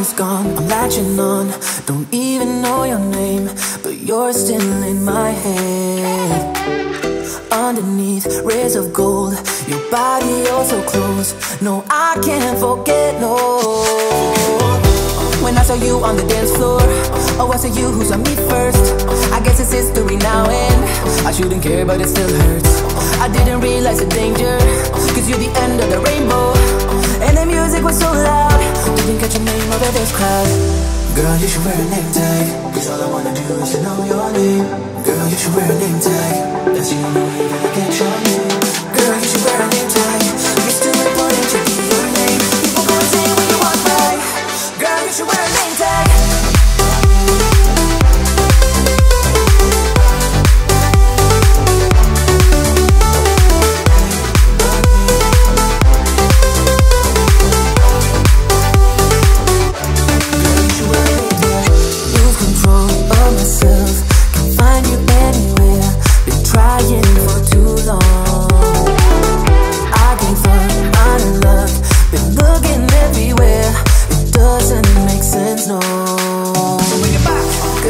Gone, I'm latching on. Don't even know your name But you're still in my head. Underneath rays of gold Your body oh so close. No, I can't forget, no. When I saw you on the dance floor Oh, was it you who saw me first? I guess it's history now and I shouldn't care but it still hurts. I didn't realize the danger Cause you're the end of the rainbow. And Girl, you should wear a tag Cause all I wanna do is to know your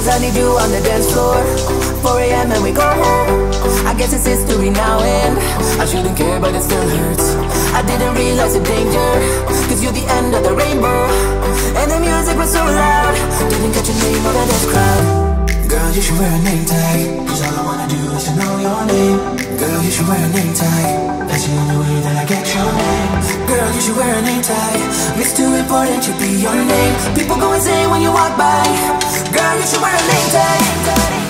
Cause I need you on the dance floor. 4 a.m. and we go home. I guess it's history now and I shouldn't care but it still hurts. I didn't realize the danger Cause you're the end of the rainbow. And the music was so loud Didn't catch your name of that crowd. Girl, you should wear a name tag. Cause all I wanna do is to know your name. Girl, you should wear a name tag. That's the only way that I get your name. Girl, you should wear a name tag. It's too important to be your name. People go insane when you walk by. Girl, you should wear a name tag